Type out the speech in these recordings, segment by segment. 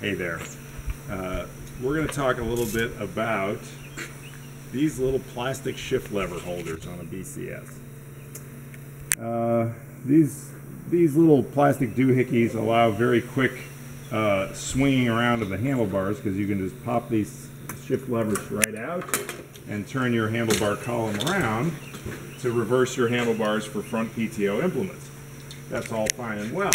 Hey there. Uh, we're going to talk a little bit about these little plastic shift lever holders on a BCS. Uh, these these little plastic doohickeys allow very quick uh, swinging around of the handlebars because you can just pop these shift levers right out and turn your handlebar column around to reverse your handlebars for front PTO implements. That's all fine and well.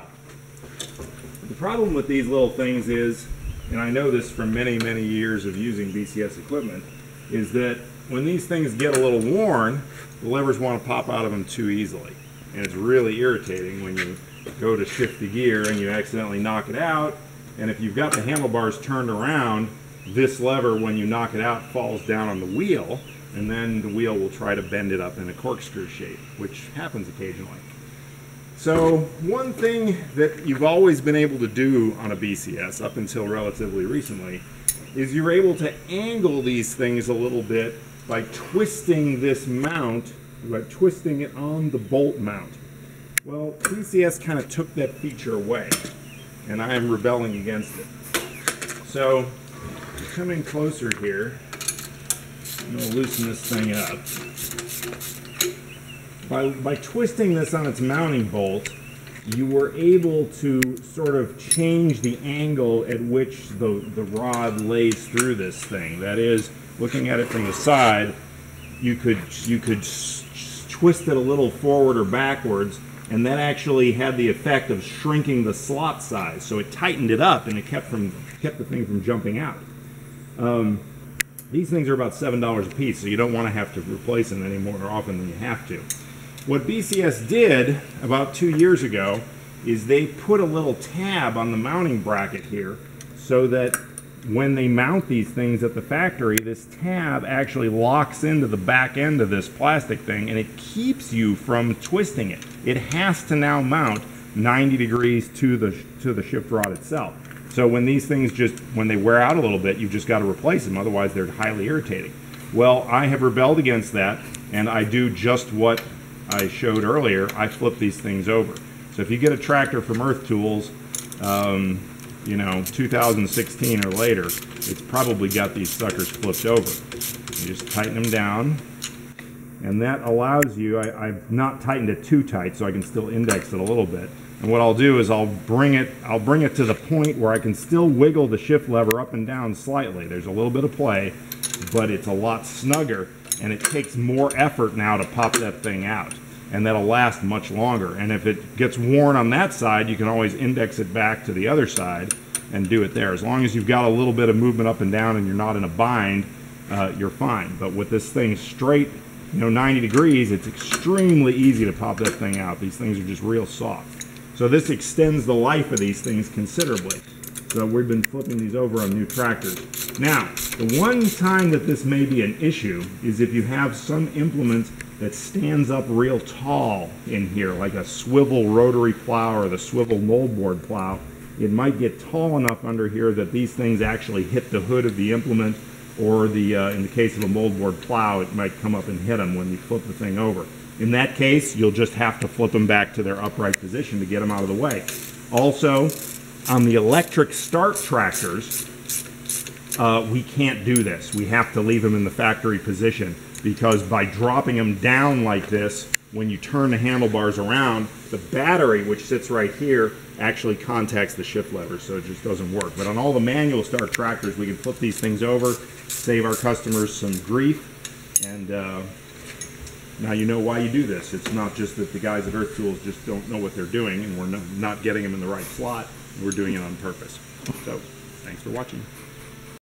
The problem with these little things is, and I know this from many, many years of using BCS equipment, is that when these things get a little worn, the levers want to pop out of them too easily. And it's really irritating when you go to shift the gear and you accidentally knock it out. And if you've got the handlebars turned around, this lever, when you knock it out, falls down on the wheel, and then the wheel will try to bend it up in a corkscrew shape, which happens occasionally. So one thing that you've always been able to do on a BCS up until relatively recently is you're able to angle these things a little bit by twisting this mount, by twisting it on the bolt mount. Well, BCS kind of took that feature away, and I am rebelling against it. So, coming closer here, I'm going to loosen this thing up. By, by twisting this on its mounting bolt, you were able to sort of change the angle at which the, the rod lays through this thing. That is, looking at it from the side, you could you could twist it a little forward or backwards, and that actually had the effect of shrinking the slot size. So it tightened it up, and it kept from kept the thing from jumping out. Um, these things are about seven dollars a piece, so you don't want to have to replace them any more often than you have to. What BCS did about two years ago is they put a little tab on the mounting bracket here so that when they mount these things at the factory, this tab actually locks into the back end of this plastic thing and it keeps you from twisting it. It has to now mount 90 degrees to the, to the shift rod itself. So when these things just, when they wear out a little bit, you've just got to replace them, otherwise they're highly irritating. Well, I have rebelled against that and I do just what I showed earlier. I flip these things over. So if you get a tractor from Earth Tools, um, you know, 2016 or later, it's probably got these suckers flipped over. You just tighten them down, and that allows you, I, have not tightened it too tight so I can still index it a little bit. And what I'll do is I'll bring it, I'll bring it to the point where I can still wiggle the shift lever up and down slightly. There's a little bit of play, but it's a lot snugger, and it takes more effort now to pop that thing out and that'll last much longer. And if it gets worn on that side, you can always index it back to the other side and do it there. As long as you've got a little bit of movement up and down and you're not in a bind, uh, you're fine. But with this thing straight, you know, 90 degrees, it's extremely easy to pop that thing out. These things are just real soft. So this extends the life of these things considerably. So we've been flipping these over on new tractors. Now, the one time that this may be an issue is if you have some implement that stands up real tall in here, like a swivel rotary plow or the swivel moldboard plow. It might get tall enough under here that these things actually hit the hood of the implement, or the uh, in the case of a moldboard plow, it might come up and hit them when you flip the thing over. In that case, you'll just have to flip them back to their upright position to get them out of the way. Also, on the electric start tractors, uh, we can't do this. We have to leave them in the factory position because by dropping them down like this, when you turn the handlebars around, the battery, which sits right here, actually contacts the shift lever, so it just doesn't work. But on all the manual start tractors, we can flip these things over, save our customers some grief, and uh, now you know why you do this. It's not just that the guys at Earth Tools just don't know what they're doing, and we're not getting them in the right slot. We're doing it on purpose. So, thanks for watching.